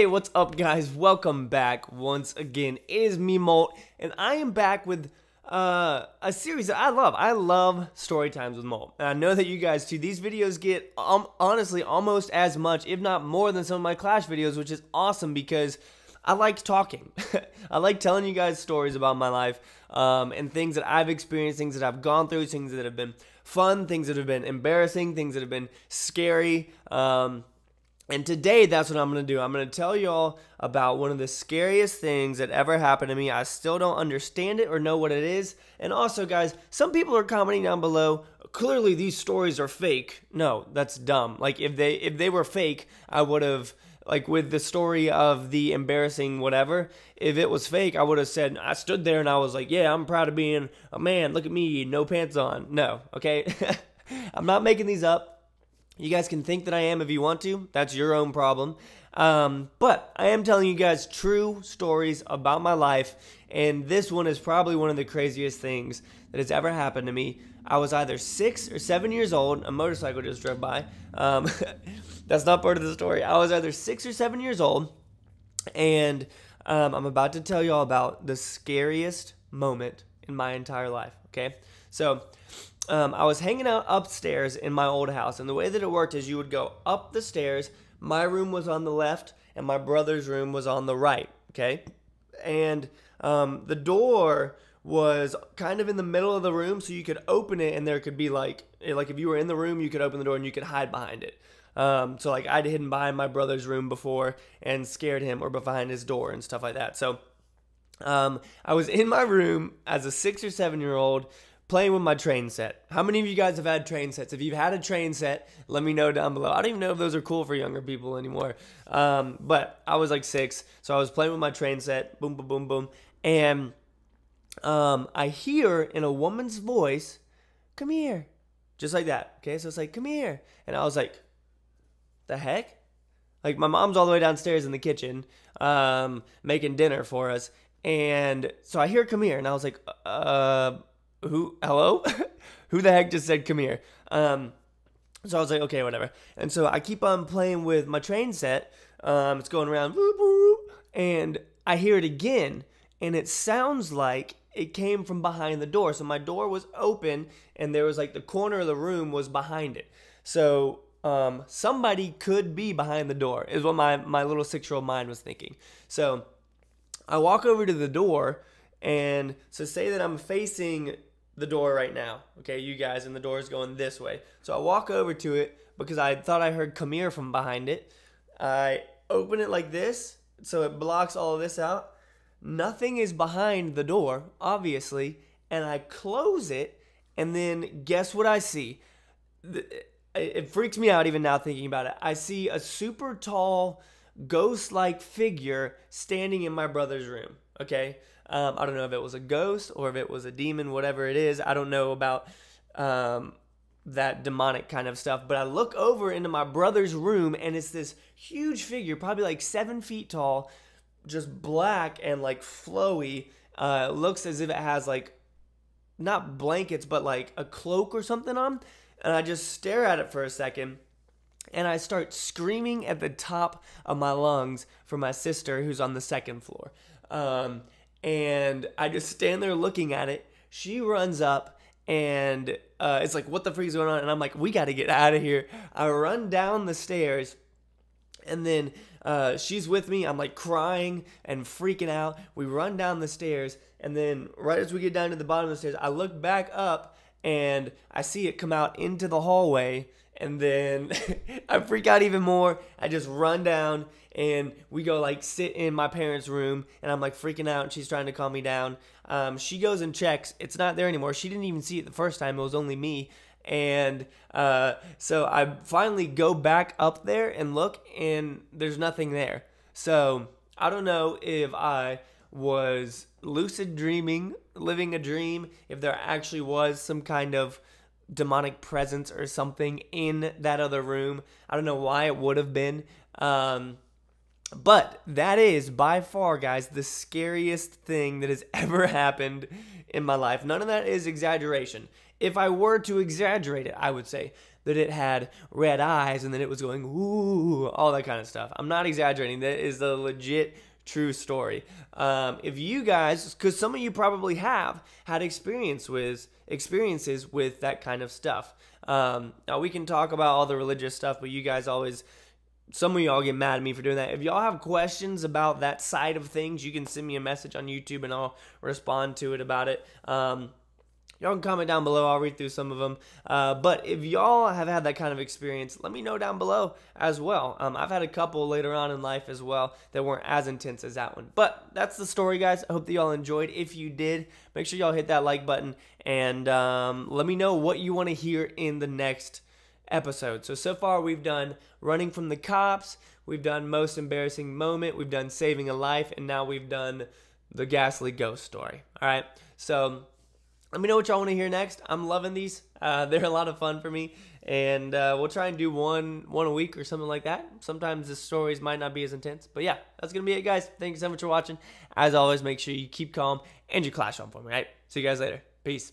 Hey, what's up, guys? Welcome back once again. It is me, Molt, and I am back with uh, a series that I love. I love story times with Molt, and I know that you guys too. These videos get um, honestly almost as much, if not more, than some of my Clash videos, which is awesome because I like talking. I like telling you guys stories about my life um, and things that I've experienced, things that I've gone through, things that have been fun, things that have been embarrassing, things that have been scary. Um, and today, that's what I'm going to do. I'm going to tell y'all about one of the scariest things that ever happened to me. I still don't understand it or know what it is. And also, guys, some people are commenting down below, clearly these stories are fake. No, that's dumb. Like if they if they were fake, I would have like with the story of the embarrassing whatever, if it was fake, I would have said I stood there and I was like, "Yeah, I'm proud of being a man. Look at me, no pants on." No, okay? I'm not making these up. You guys can think that I am if you want to. That's your own problem. Um, but I am telling you guys true stories about my life, and this one is probably one of the craziest things that has ever happened to me. I was either six or seven years old. A motorcycle just drove by. Um, that's not part of the story. I was either six or seven years old, and um, I'm about to tell you all about the scariest moment in my entire life. Okay, so um, I was hanging out upstairs in my old house, and the way that it worked is you would go up the stairs. My room was on the left, and my brother's room was on the right. Okay, and um, the door was kind of in the middle of the room, so you could open it, and there could be like, eh, like if you were in the room, you could open the door and you could hide behind it. Um, so like I'd hidden behind my brother's room before and scared him, or behind his door and stuff like that. So um, I was in my room as a six or seven year old playing with my train set. How many of you guys have had train sets? If you've had a train set, let me know down below. I don't even know if those are cool for younger people anymore. Um, but I was like six, so I was playing with my train set, boom, boom, boom, boom, and um, I hear in a woman's voice, "Come here," just like that. Okay, so it's like, "Come here," and I was like, "The heck." Like my mom's all the way downstairs in the kitchen, um, making dinner for us, and so I hear "Come here," and I was like, "Uh, who hello? Who the heck just said come here? Um so i was like okay whatever. And so i keep on playing with my train set. Um it's going around and i hear it again and it sounds like it came from behind the door. So my door was open and there was like the corner of the room was behind it. So um, somebody could be behind the door is what my, my little six year old mind was thinking. So i walk over to the door and so say that i'm facing the door right now. Okay, you guys, and the door is going this way. So I walk over to it because I thought I heard here from behind it. I open it like this, so it blocks all of this out. Nothing is behind the door, obviously, and I close it, and then guess what I see? It freaks me out even now thinking about it. I see a super tall, ghost like figure standing in my brother's room. Okay. Um, I don't know if it was a ghost or if it was a demon, whatever it is. I don't know about um, that demonic kind of stuff. But I look over into my brother's room and it's this huge figure, probably like seven feet tall, just black and like flowy. Uh, looks as if it has like not blankets, but like a cloak or something on. And I just stare at it for a second and I start screaming at the top of my lungs for my sister who's on the second floor. Um, and I just stand there looking at it. She runs up and uh, it's like, what the freak is going on? And I'm like, we got to get out of here. I run down the stairs and then uh, she's with me. I'm like crying and freaking out. We run down the stairs and then right as we get down to the bottom of the stairs, I look back up and I see it come out into the hallway and then I freak out even more. I just run down and we go like sit in my parents' room and I'm like freaking out and she's trying to calm me down. Um, she goes and checks. It's not there anymore. She didn't even see it the first time. It was only me. And uh, so I finally go back up there and look and there's nothing there. So I don't know if I was lucid dreaming, living a dream, if there actually was some kind of demonic presence or something in that other room. I don't know why it would have been. Um, but that is by far, guys, the scariest thing that has ever happened in my life. None of that is exaggeration. If I were to exaggerate it, I would say that it had red eyes and then it was going ooh, all that kind of stuff. I'm not exaggerating. That is a legit true story. Um, if you guys, because some of you probably have had experience with experiences with that kind of stuff. Um, now we can talk about all the religious stuff, but you guys always some of y'all get mad at me for doing that. If y'all have questions about that side of things, you can send me a message on YouTube and I'll respond to it about it. Um, y'all can comment down below. I'll read through some of them. Uh, but if y'all have had that kind of experience, let me know down below as well. Um, I've had a couple later on in life as well that weren't as intense as that one. But that's the story, guys. I hope that y'all enjoyed. If you did, make sure y'all hit that like button and um, let me know what you want to hear in the next episode. So, so far we've done running from the cops, we've done most embarrassing moment, we've done saving a life, and now we've done the ghastly ghost story. All right. So, let me know what y'all want to hear next. I'm loving these. Uh, they're a lot of fun for me, and uh, we'll try and do one one a week or something like that. Sometimes the stories might not be as intense, but yeah, that's gonna be it, guys. Thank you so much for watching. As always, make sure you keep calm and you clash on for me. Right? See you guys later. Peace.